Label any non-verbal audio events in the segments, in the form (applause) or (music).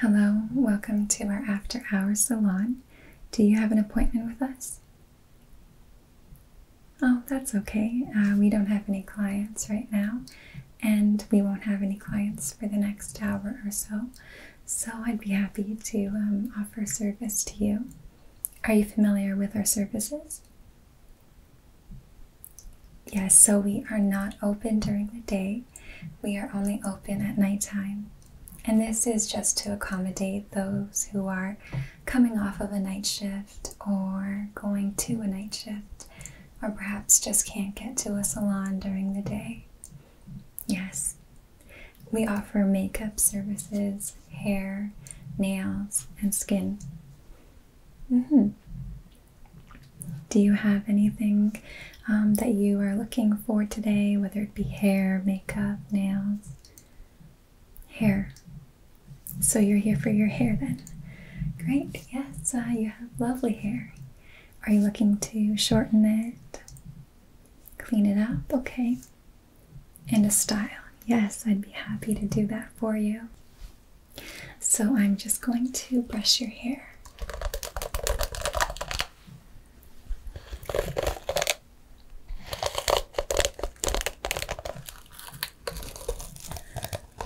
Hello, welcome to our after hours salon. Do you have an appointment with us? Oh, that's okay. Uh, we don't have any clients right now, and we won't have any clients for the next hour or so. So I'd be happy to um, offer service to you. Are you familiar with our services? Yes, so we are not open during the day. We are only open at nighttime. And this is just to accommodate those who are coming off of a night shift or going to a night shift, or perhaps just can't get to a salon during the day. Yes, we offer makeup services, hair, nails, and skin. Mm-hmm. Do you have anything um, that you are looking for today, whether it be hair, makeup, nails? Hair. So you're here for your hair then? Great, yes, uh, you have lovely hair. Are you looking to shorten it? Clean it up? Okay. And a style. Yes, I'd be happy to do that for you. So I'm just going to brush your hair.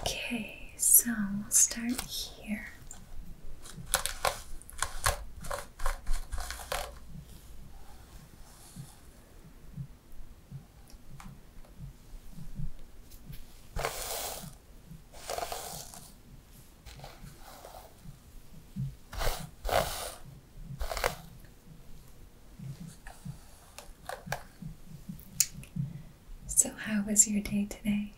Okay, so we'll start here. So, how was your day today?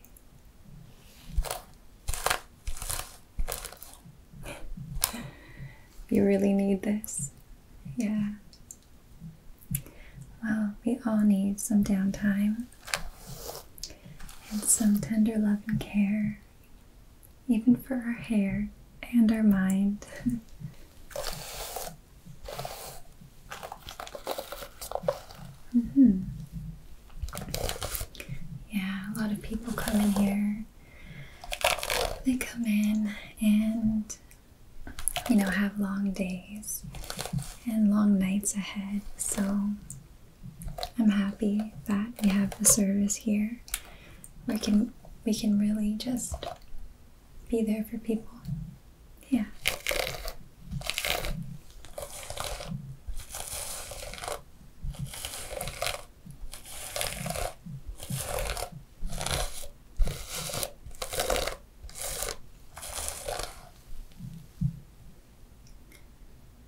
You really need this. Yeah. Well, we all need some downtime and some tender love and care, even for our hair and our mind. (laughs) hmm Yeah, a lot of people come in here. They come in and, you know, have long days and long nights ahead. So I'm happy that we have the service here. We can we can really just be there for people. Yeah.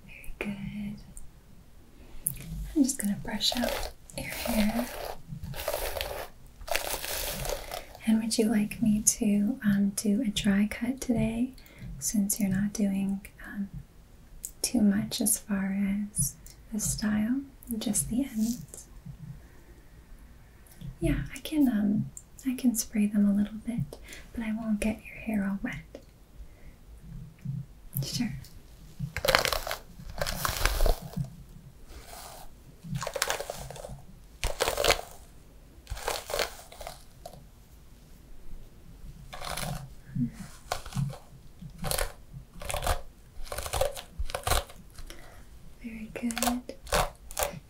Very good. I'm just going to brush out your hair. And would you like me to um, do a dry cut today since you're not doing um, too much as far as the style, just the ends? Yeah, I can um I can spray them a little bit, but I won't get your hair all wet. Sure. Very good.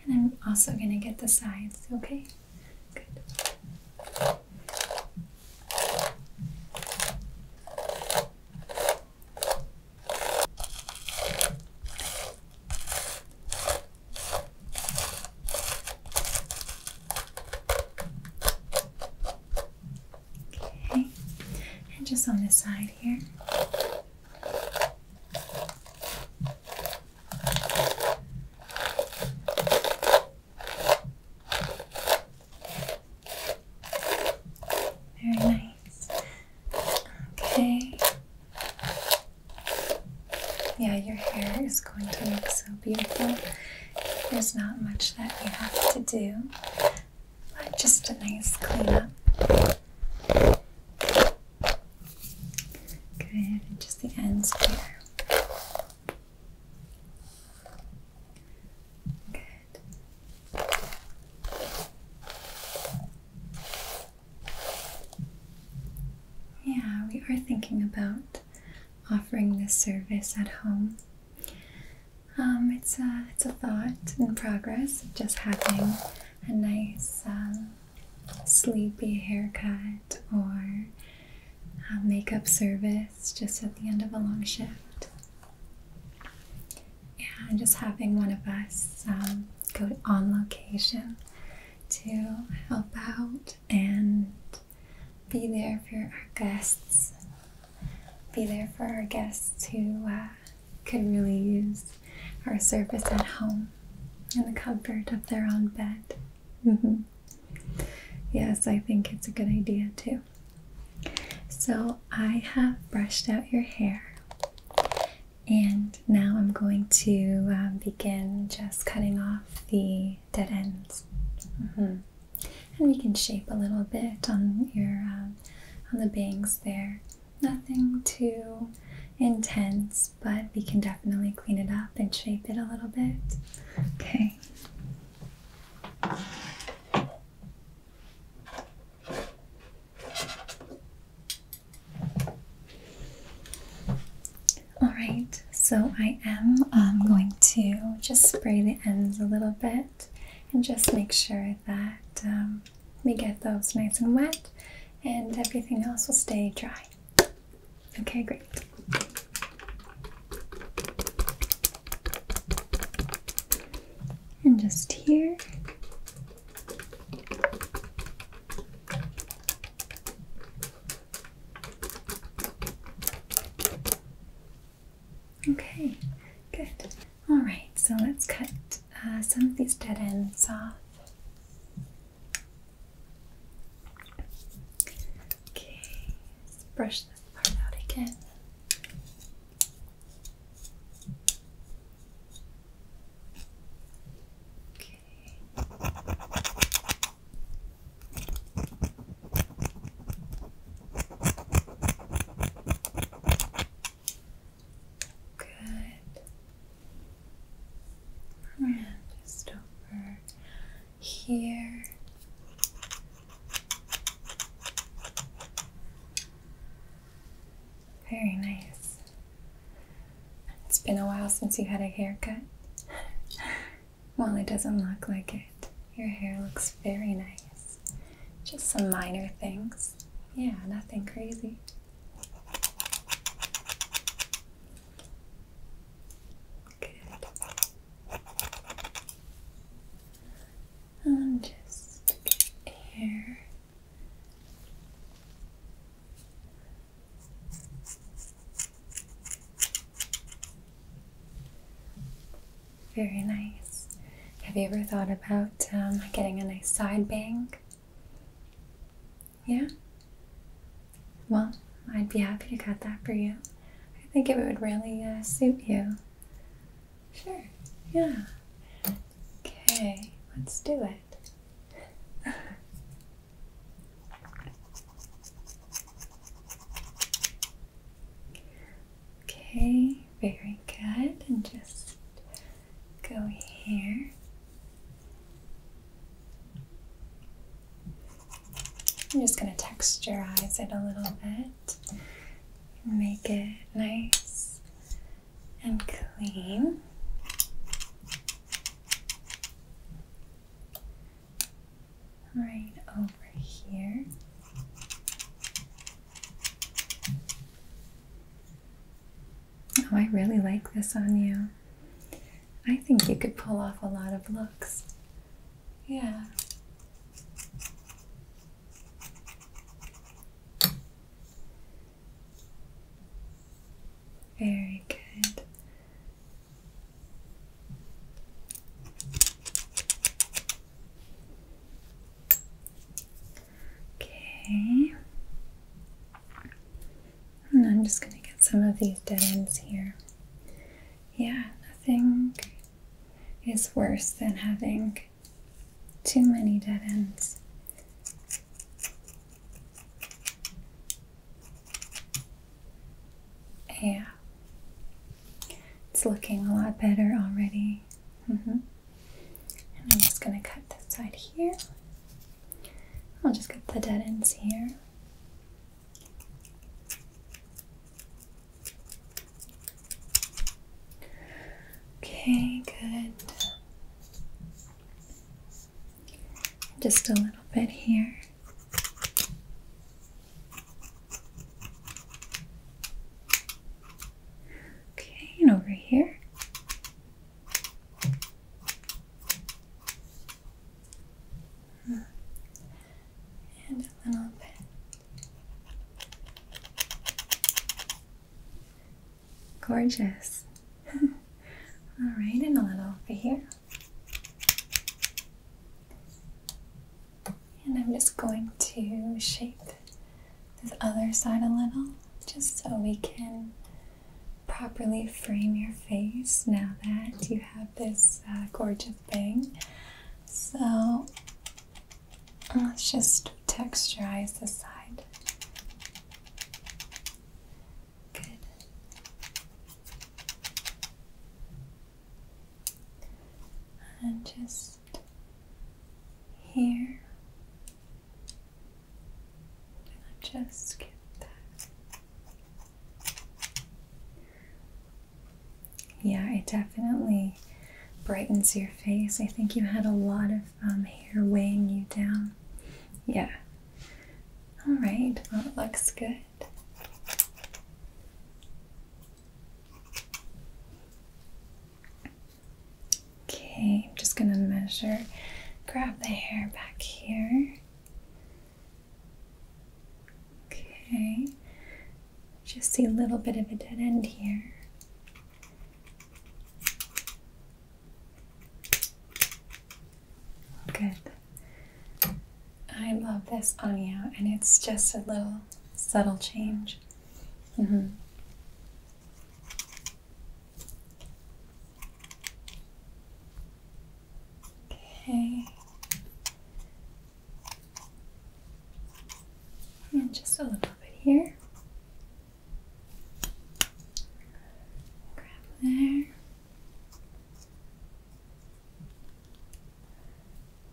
And I'm get the sides, okay? Good. Okay, and just on this side here nice. Okay. Yeah, your hair is going to look so beautiful. There's not much that you just a nice cleanup. Good, and just the ends here. Good. Yeah, we are thinking about offering this service at home. Um, it's a it's a thought in progress of just having a nice um, sleepy haircut or makeup service just at the end of a long shift. And just having one of us um, go on location to help out and be there for our guests. Be there for our guests who uh, could really use our service at home in the comfort of their own bed. Mm-hmm. Yes, I think it's a good idea too. So I have brushed out your hair and now I'm going to um, begin just cutting off the dead ends. Mm-hmm. And we can shape a little bit on your um, on the bangs there. Nothing too intense, but we can definitely clean it up and shape it a little bit. Okay. So I am um, going to just spray the ends a little bit and just make sure that um, we get those nice and wet and everything else will stay dry. Okay, great. And just here. Okay, good. All right, so let's cut uh, some of these dead ends off. Okay, let's brush this part out again. Okay. Good. And just over here. Very nice. It's been a while since you had a haircut. (laughs) well, it doesn't look like it. Your hair looks very nice. Just some minor things. Yeah, nothing crazy. Good. And just get here. Very nice. Have you ever thought about um, getting a nice side bang? Yeah? Well, I'd be happy to cut that for you. I think it would really uh, suit you. Sure, yeah. Okay, let's do it. (laughs) Okay, very good. And just go here. I'm just going to texturize it a little bit, make it nice and clean. Right over here. Oh, I really like this on you. I think you could pull off a lot of looks. Yeah. Very good. Okay. And I'm just going to get some of these dead ends here. Yeah, nothing is worse than having too many dead ends. better already. Mm -hmm. And I'm just going to cut this side here. I'll just get the dead ends here. Okay, good. Just a little bit here. Let's just texturize the side. Good. And just here. Just get that. Yeah, it definitely brightens your face. I think you had a lot of um, hair weighing you down. Yeah. All right, well, looks good. Okay, I'm just gonna measure, grab the hair back here. Okay, just see a little bit of a dead end here. Good. I on you, and it's just a little subtle change. Mm-hmm. Okay. And just a little bit here. Grab there.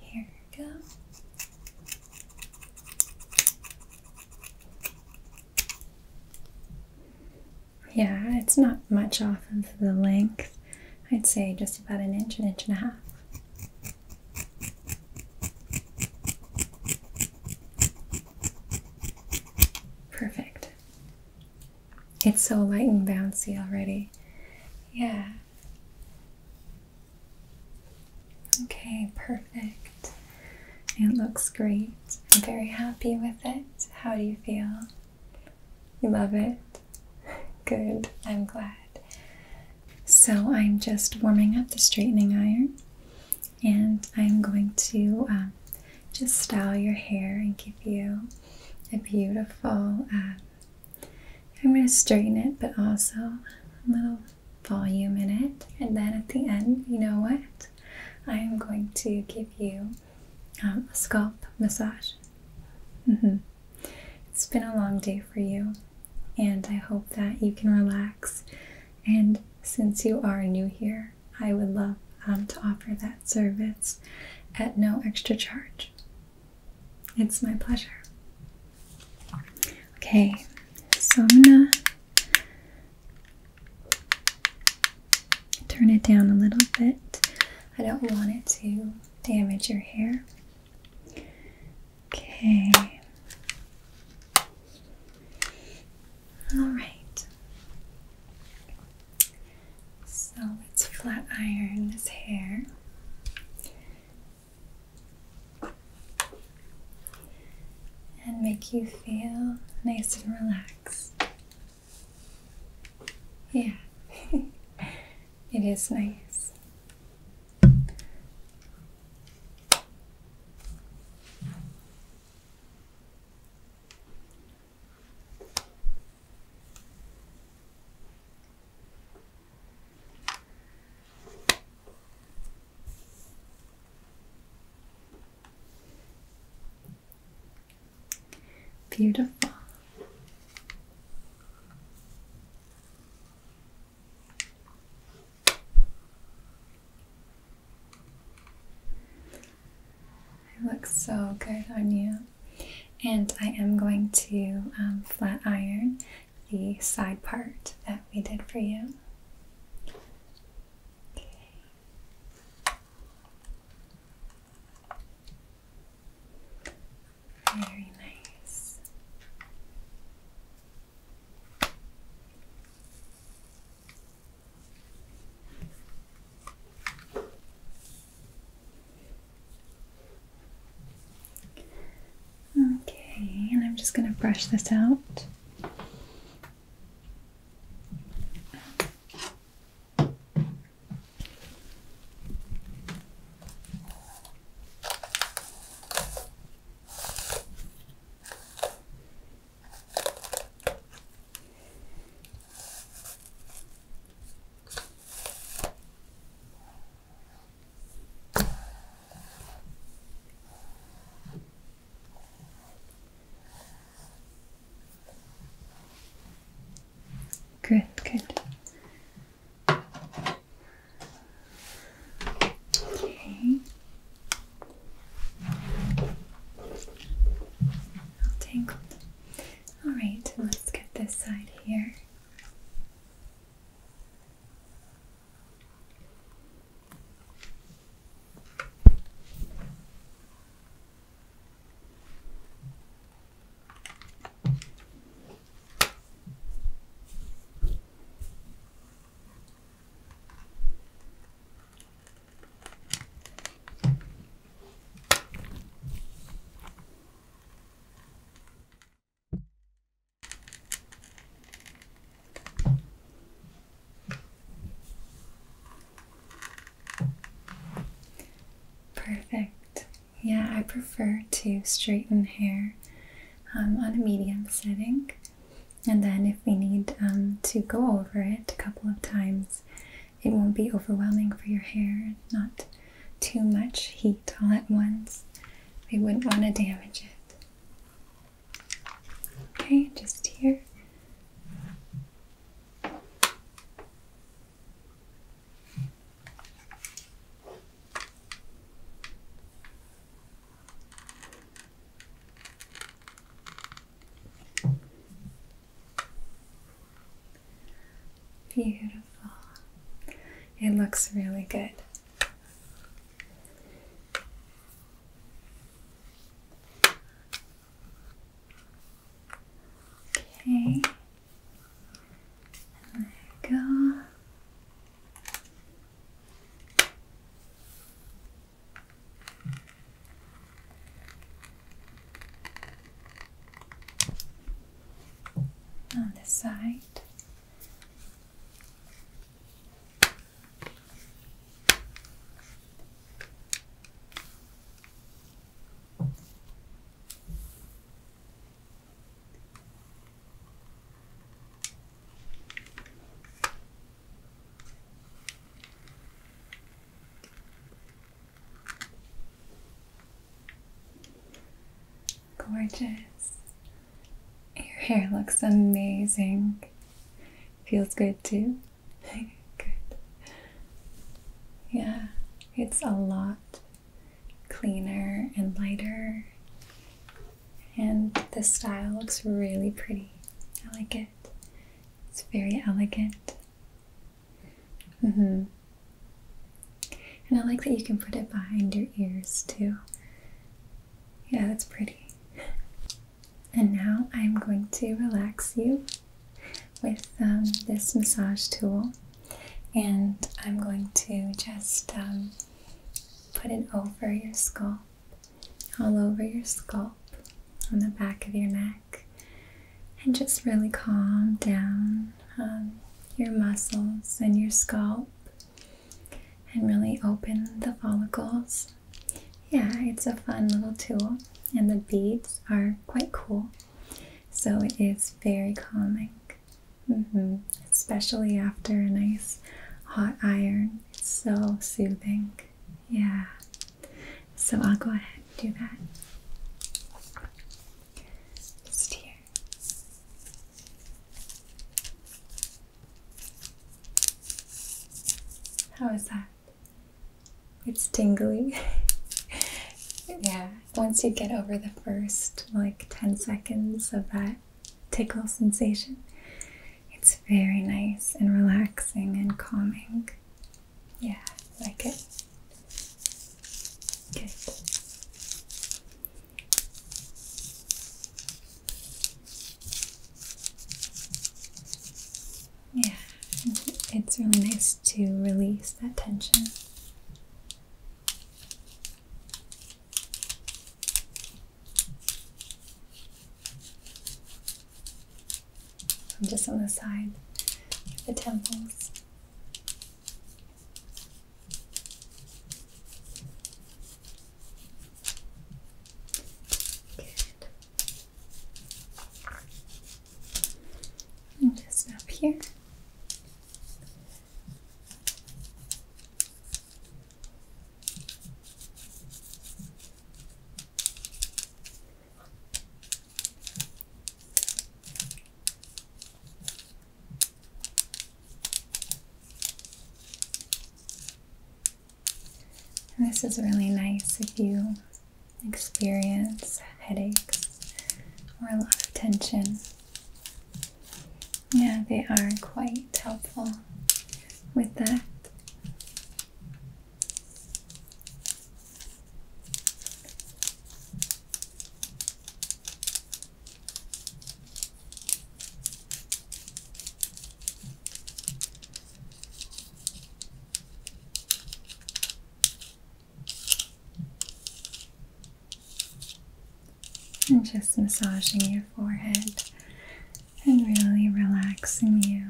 Here we go. Yeah, it's off of the length. I'd say just about an inch, an inch and a half. Perfect. It's so light and bouncy already. Yeah. Okay, perfect. It looks great. I'm very happy with it. How do you feel? You love it? (laughs) Good, I'm glad. So, I'm just warming up the straightening iron and I'm going to um, just style your hair and give you a beautiful. Uh, I'm going to straighten it, but also a little volume in it. And then at the end, you know what? I am going to give you um, a scalp massage. Mm-hmm. It's been a long day for you, and I hope that you can relax. And since you are new here, I would love um, to offer that service at no extra charge. It's my pleasure. Okay, so I'm gonna turn it down a little bit. I don't want it to damage your hair. Okay. All right. So let's flat iron this hair. And make you feel nice and relaxed. Yeah, (laughs) it is nice. Beautiful. It looks so good on you. And I am going to um, flat iron the side part that we did for you. Okay. Just going to brush this out. Good, good. Okay. All tangled. All right, let's get this side here. Perfect. Yeah, I prefer to straighten hair um, on a medium setting. And then, if we need um, to go over it a couple of times, it won't be overwhelming for your hair, not too much heat all at once. We wouldn't want to damage it. Okay, just here. Beautiful. It looks really good. Okay. There we go. On this side. Gorgeous. Hair looks amazing. Feels good too. (laughs) good. Yeah, it's a lot cleaner and lighter. And the style looks really pretty. I like it. It's very elegant. Mm-hmm. And I like that you can put it behind your ears too. Yeah, that's pretty. And now I'm going to relax you with um, this massage tool, and I'm going to just um, put it over your scalp, all over your scalp, on the back of your neck, and just really calm down um, your muscles and your scalp, and really open the follicles. Yeah, it's a fun little tool and the beads are quite cool. So it is very calming, mm-hmm. especially after a nice hot iron. It's so soothing. Yeah. So I'll go ahead and do that. Just here. How is that? It's tingly. (laughs) yeah, once you get over the first like 10 seconds of that tickle sensation, it's very nice and relaxing and calming. Yeah, like it. Good. Yeah, it's really nice to release that tension. and on the side, the temples. Good. And just up here. And this is really nice if you experience headaches or a lot of tension. Yeah, they are quite helpful with that. And just massaging your forehead and really relaxing you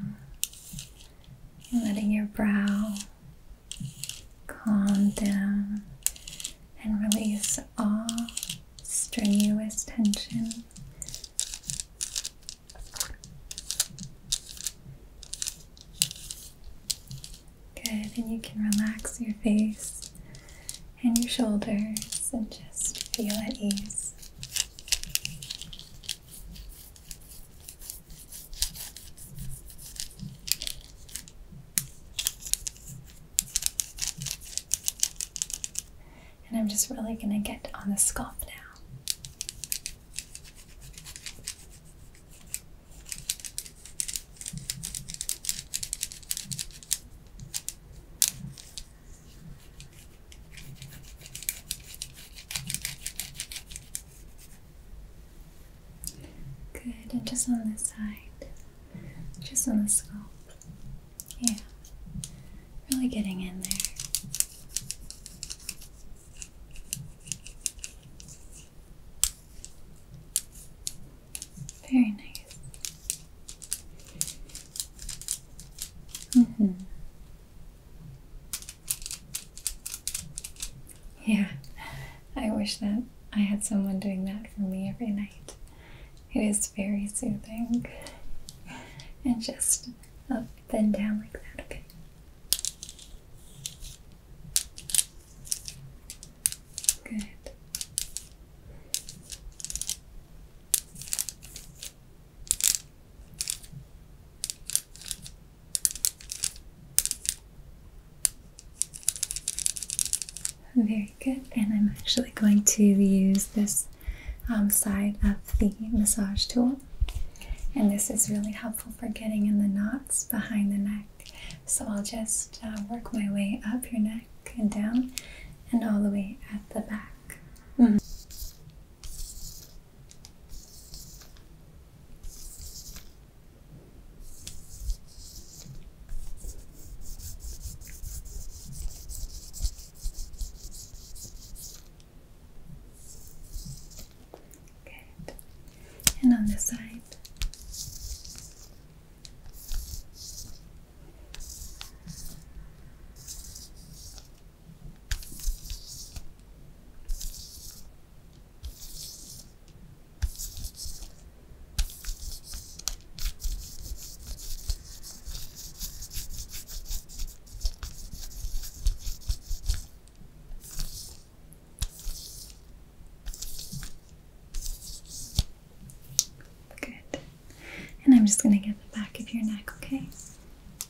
letting your brow calm down and release all strenuous tension. Good, and you can relax your face and your shoulders and just feel at ease. And really going to get on the scalp now. Good, and just on this side, just on the scalp. Yeah, really getting in there. Very nice. Mm-hmm. Yeah, I wish that I had someone doing that for me every night. It is very soothing. And just up and down like that, okay? Good. Very good. And I'm actually going to use this um, side of the massage tool. And this is really helpful for getting in the knots behind the neck. So I'll just uh, work my way up your neck and down and all the way at the back. Mhm. Good. And on this side. Good. And I'm just going to get the back of your neck, okay?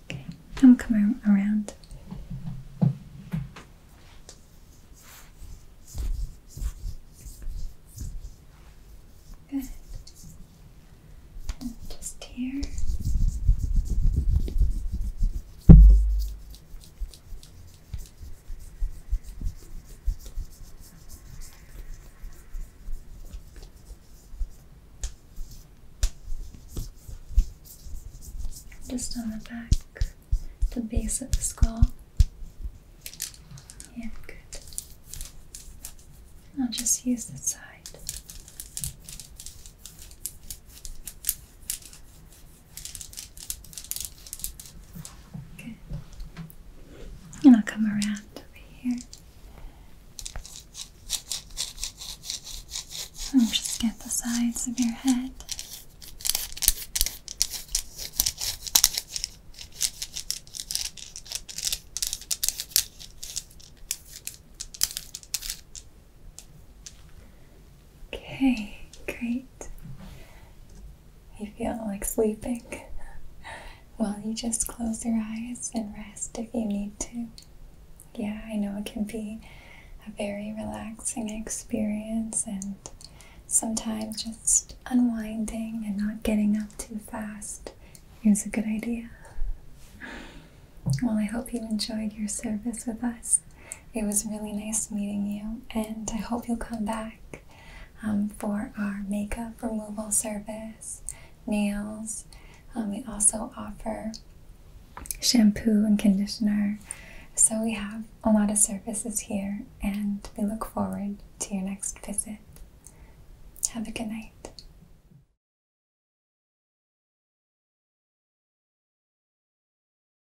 Okay. I'm coming around. Good. And just here. Just on the back, the base of the skull. Yeah, good. I'll just use the side. Sleeping. Well, you just close your eyes and rest if you need to. Yeah, I know it can be a very relaxing experience, and sometimes just unwinding and not getting up too fast is a good idea. Well, I hope you enjoyed your service with us. It was really nice meeting you, and I hope you'll come back um, for our makeup removal service, nails. Um, we also offer shampoo and conditioner. So we have a lot of services here, and we look forward to your next visit. Have a good night.